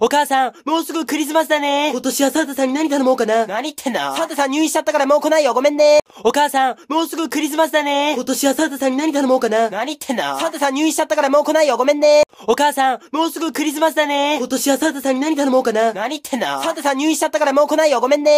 お母さん、もうすぐクリスマスだね。今年はサンタさんに何頼もうかな？何言ってんだサンタさん入院しちゃったからもう来ないよ。ごめんね。お母さん、もうすぐクリスマスだね。今年はサンタさんに何頼もうかな？何言ってんだサンタさん入院しちゃったからもう来ないよ。ごめんね。お母さん、もうすぐクリスマスだね。今年はサンタさんに何頼もうかな？何言ってんだサンタさん入院しちゃったからもう来ないよ。ごめんね。